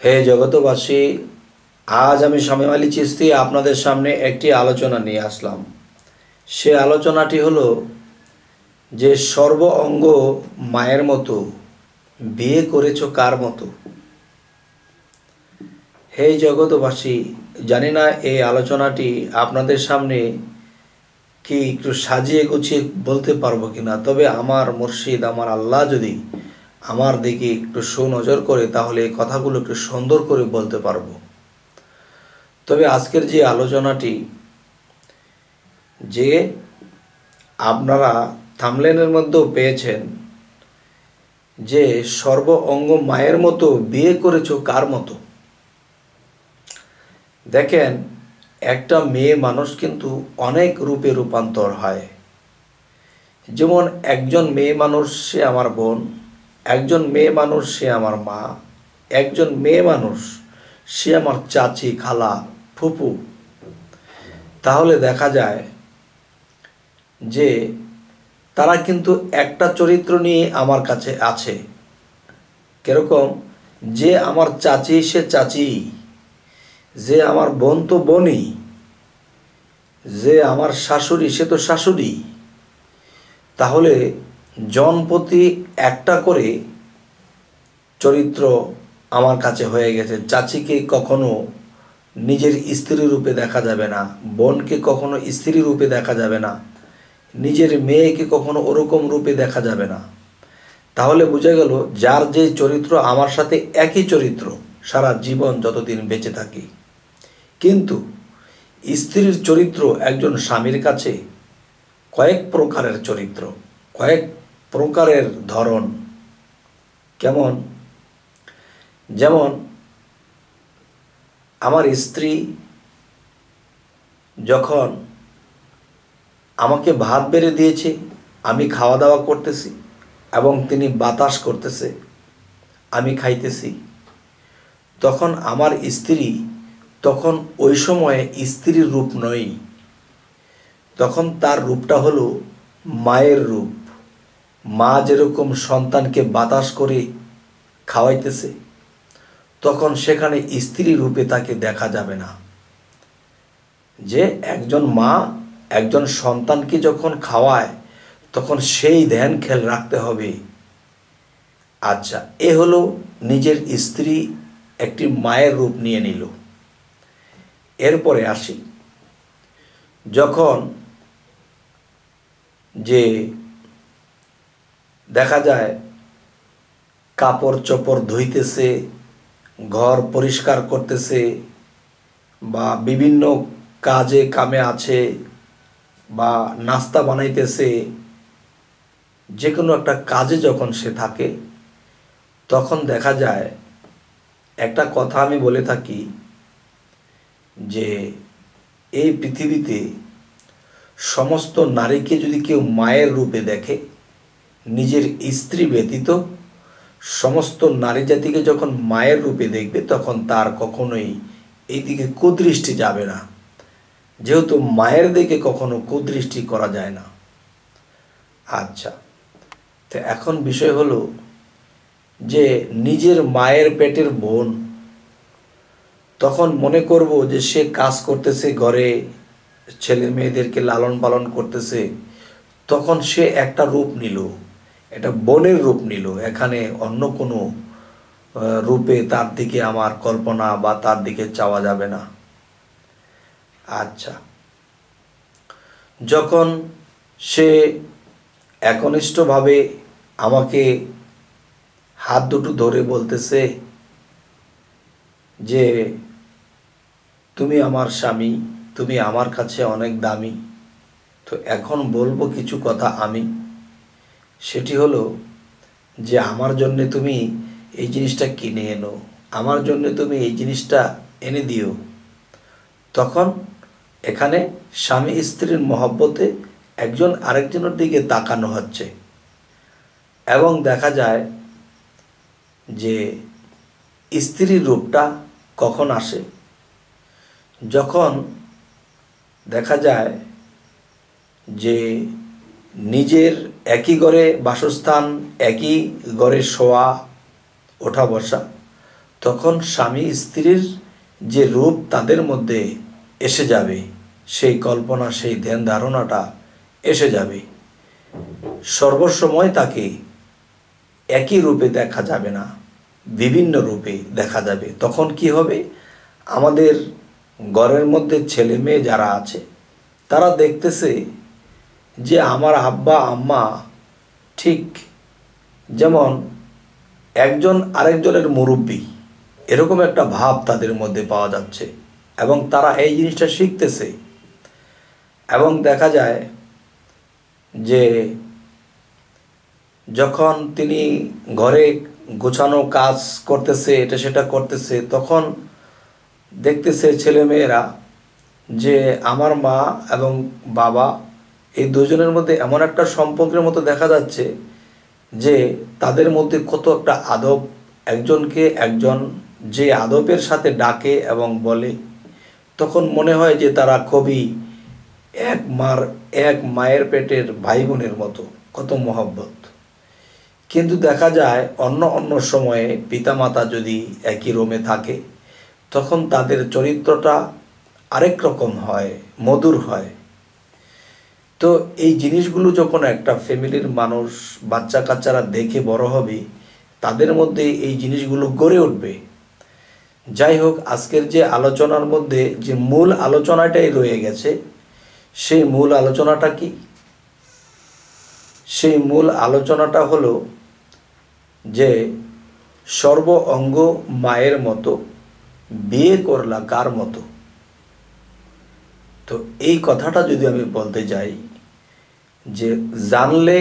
হে জগতবাসী আজ আমি স্বামী আলী চিস্তি আপনাদের সামনে একটি আলোচনা নিয়ে আসলাম। সে আলোচনাটি হলো যে সর্ব অঙ্গ মায়ের মতো, বিয়ে করেছ কার মতো? হে জগতবাসী জানি না এই আলোচনাটি আপনাদের সামনে কি একটু সাজিয়ে গুছিয়ে বলতে পারব কিনা, তবে আমার মুর্শিদ, আমার আল্লাহ যদি আমার দিকে একটু সুনজর করে তাহলে এই কথাগুলো একটু সুন্দর করে বলতে পারব। তবে আজকের যে আলোচনাটি, যে আপনারা থামলেনের মধ্যেও পেয়েছেন, যে সর্ব অঙ্গ মায়ের মতো বিয়ে করেছ কার মতো? দেখেন, একটা মেয়ে মানুষ কিন্তু অনেক রূপে রূপান্তর হয়। যেমন একজন মেয়ে মানুষ, সে আমার বোন একজন মেয়ে মানুষ, সে আমার মা। একজন মেয়ে মানুষ, সে আমার চাচি, খালা, ফুপু। তাহলে দেখা যায় যে তারা কিন্তু একটা চরিত্র নিয়ে আমার কাছে আছে। কীরকম? যে আমার চাচি, সে চাচি। যে আমার বোন তো বোনই। যে আমার শাশুড়ি, সে তো শাশুড়ি। তাহলে জনপতি একটা করে চরিত্র আমার কাছে হয়ে গেছে। চাচিকে কখনো নিজের স্ত্রী রূপে দেখা যাবে না, বোনকে কখনো স্ত্রী রূপে দেখা যাবে না, নিজের মেয়েকে কখনো ওরকম রূপে দেখা যাবে না। তাহলে বোঝা গেল যার যে চরিত্র, আমার সাথে একই চরিত্র সারা জীবন যতদিন বেঁচে থাকি। কিন্তু স্ত্রীর চরিত্র একজন স্বামীর কাছে কয়েক প্রকারের চরিত্র, কয়েক প্রকারের ধরন। কেমন? যেমন, আমার স্ত্রী যখন আমাকে ভাত বেড়ে দিয়েছে, আমি খাওয়া দাওয়া করতেছি এবং তিনি বাতাস করতেছে, আমি খাইতেছি, তখন আমার স্ত্রী তখন ওই সময়ে স্ত্রীর রূপ নয়। তখন তার রূপটা হলো মায়ের রূপ। মা যেরকম সন্তানকে বাতাস করে খাওয়াইতেছে, তখন সেখানে স্ত্রী রূপে তাকে দেখা যাবে না। যে একজন মা একজন সন্তানকে যখন খাওয়ায়, তখন সেই ধ্যান খেয়াল রাখতে হবে। আচ্ছা এ হলো নিজের স্ত্রী একটি মায়ের রূপ নিয়ে নিল। এরপরে আসি। যখন যে দেখা যায়, কাপড় চোপড় ধুইতেছে, ঘর পরিষ্কার করতেছে বা বিভিন্ন কাজে কামে আছে বা নাস্তা বানাইতেছে যে কোনো একটা কাজে যখন সে থাকে, তখন দেখা যায়, একটা কথা আমি বলে থাকি যে, এই পৃথিবীতে সমস্ত নারীকে যদি কেউ মায়ের রূপে দেখে নিজের স্ত্রী ব্যতীত সমস্ত নারী জাতিকে যখন মায়ের রূপে দেখবে, তখন তার কখনোই এই দিকে কুদৃষ্টি যাবে না। যেহেতু মায়ের দিকে কখনো কুদৃষ্টি করা যায় না। আচ্ছা তো এখন বিষয় হলো যে নিজের মায়ের পেটের বোন তখন মনে করব যে সে কাজ করতেছে, ঘরে ছেলে মেয়েদেরকে লালন পালন করতেছে, তখন সে একটা রূপ নিল। এটা বোনের রূপ নিল। এখানে অন্য কোনো রূপে তার দিকে আমার কল্পনা বা তার দিকে চাওয়া যাবে না। আচ্ছা। যখন সে একনিষ্ঠভাবে আমাকে হাত দুটো ধরে বলতেছে যে, তুমি আমার স্বামী, তুমি আমার কাছে অনেক দামি। তো এখন বলব কিছু কথা আমি। সেটি হলো যে আমার জন্যে তুমি এই জিনিসটা কিনে এনো, আমার জন্য তুমি এই জিনিসটা এনে দিও। তখন এখানে স্বামী স্ত্রীর মহব্বতে একজন আরেকজনের দিকে তাকানো হচ্ছে এবং দেখা যায় যে স্ত্রীর রূপটা কখন আসে? যখন দেখা যায় যে নিজের একই ঘরে বাসস্থান, একই ঘরে শোয়া, ওঠা, বসা। তখন স্বামী স্ত্রীর যে রূপ তাদের মধ্যে এসে যাবে, সেই কল্পনা, সেই ধ্যান ধারণাটা এসে যাবে। সর্বসময় তাকে একই রূপে দেখা যাবে না, বিভিন্ন রূপে দেখা যাবে। তখন কি হবে? আমাদের ঘরের মধ্যে ছেলে মেয়ে যারা আছে, তারা দেখতেছে যে আমার আব্বা, আম্মা ঠিক যেমন একজন আরেকজনের মুরব্বী, এরকম একটা ভাব তাদের মধ্যে পাওয়া যাচ্ছে এবং তারা এই জিনিসটা শিখতেছে এবং দেখা যায় যে যখন তিনি ঘরে গোছানো কাজ করতেছে, এটা সেটা করতেছে, তখন দেখতেছে ছেলেমেয়েরা যে আমার মা এবং বাবা এই দুজনের মধ্যে এমন একটা সম্পর্কের মতো দেখা যাচ্ছে যে তাদের মধ্যে কত একটা আদব, একজনকে একজন যে আদবের সাথে ডাকে এবং বলে। তখন মনে হয় যে তারা খুবই এক মার, এক মায়ের পেটের ভাই বোনের মতো, কত মহব্বত। কিন্তু দেখা যায় অন্য অন্য সময়ে পিতামাতা যদি একই রোমে থাকে, তখন তাদের চরিত্রটা আরেক রকম হয়, মধুর হয়। তো এই জিনিসগুলো যখন একটা ফ্যামিলির মানুষ বাচ্চা কাচ্চারা দেখে বড় হবে, তাদের মধ্যে এই জিনিসগুলো গড়ে উঠবে। যাই হোক, আজকের যে আলোচনার মধ্যে যে মূল আলোচনাটাই রয়ে গেছে, সেই মূল আলোচনাটা কি? সেই মূল আলোচনাটা হলো যে সর্ব অঙ্গ মায়ের মতো, বিয়ে করলা কার মতো? তো এই কথাটা যদি আমি বলতে যাই যে জানলে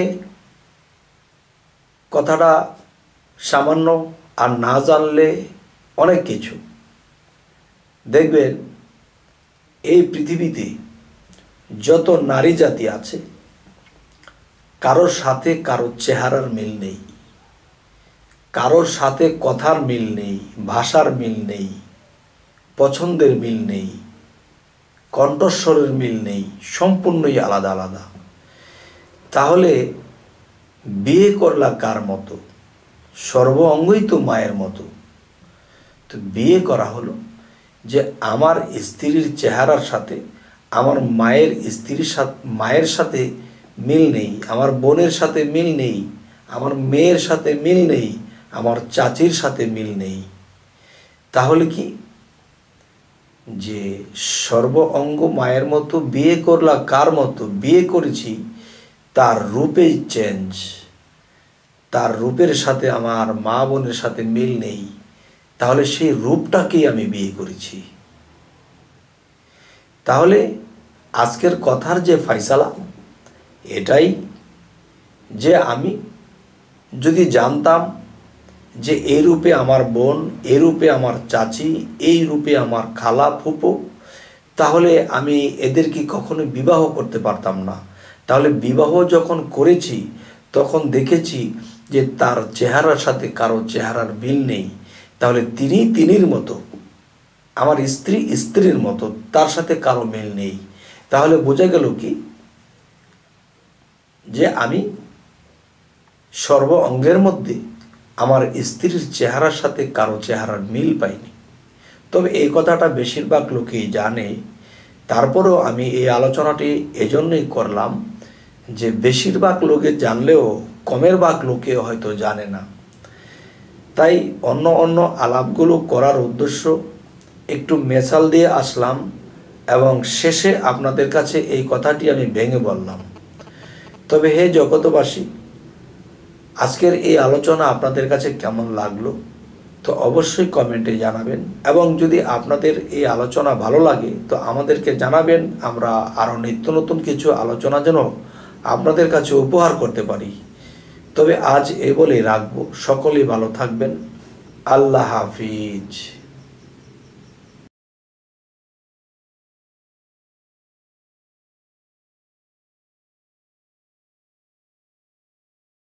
কথাটা সামান্য আর না জানলে অনেক কিছু। দেখবেন, এই পৃথিবীতে যত নারী জাতি আছে, কারোর সাথে কারোর চেহারার মিল নেই, কারোর সাথে কথার মিল নেই, ভাষার মিল নেই, পছন্দের মিল নেই, কণ্ঠস্বরের মিল নেই, সম্পূর্ণই আলাদা আলাদা। তাহলে বিয়ে করলা কার মতো? সর্ব অঙ্গই তো মায়ের মতো। তো বিয়ে করা হলো যে আমার স্ত্রীর চেহারার সাথে, আমার মায়ের স্ত্রীর সাথে, মায়ের সাথে মিল নেই, আমার বোনের সাথে মিল নেই, আমার মেয়ের সাথে মিল নেই, আমার চাচির সাথে মিল নেই। তাহলে কি? যে সর্ব অঙ্গ মায়ের মতো বিয়ে করলা কার মতো? বিয়ে করেছি তার রূপেই চেঞ্জ তার রূপের সাথে আমার মা বোনের সাথে মিল নেই, তাহলে সেই রূপটাকেই আমি বিয়ে করেছি। তাহলে আজকের কথার যে ফাইসালা, এটাই যে আমি যদি জানতাম যে এই রূপে আমার বোন এই রূপে আমার চাচি, এই রূপে আমার খালা ফুপো, তাহলে আমি এদেরকে কখনো বিবাহ করতে পারতাম না। তাহলে বিবাহ যখন করেছি, তখন দেখেছি যে তার চেহারার সাথে কারও চেহারার মিল নেই। তাহলে তিনি তিনির মতো, আমার স্ত্রী স্ত্রীর মতো, তার সাথে কারও মিল নেই। তাহলে বোঝা গেল কি? যে আমি সর্ব অঙ্গের মধ্যে আমার স্ত্রীর চেহারার সাথে কারও চেহারার মিল পাইনি। তবে এই কথাটা বেশিরভাগ লোকেই জানে। তারপরেও আমি এই আলোচনাটি এজন্যই করলাম যে বেশিরভাগ লোকে জানলেও কমের ভাগ লোকে হয়তো জানে না। তাই অন্য অন্য আলাপগুলো করার উদ্দেশ্য, একটু মেশাল দিয়ে আসলাম এবং শেষে আপনাদের কাছে এই কথাটি আমি ভেঙে বললাম। তবে হে জগতবাসী আজকের এই আলোচনা আপনাদের কাছে কেমন লাগল? তো অবশ্যই কমেন্টে জানাবেন এবং যদি আপনাদের এই আলোচনা ভালো লাগে, তো আমাদেরকে জানাবেন। আমরা আরও নিত্য নতুন কিছু আলোচনা যেন আপনাদের কাছে উপহার করতে পারি। তবে আজ এ বলেই রাখব, সকলেই ভালো থাকবেন। আল্লাহ হাফিজ।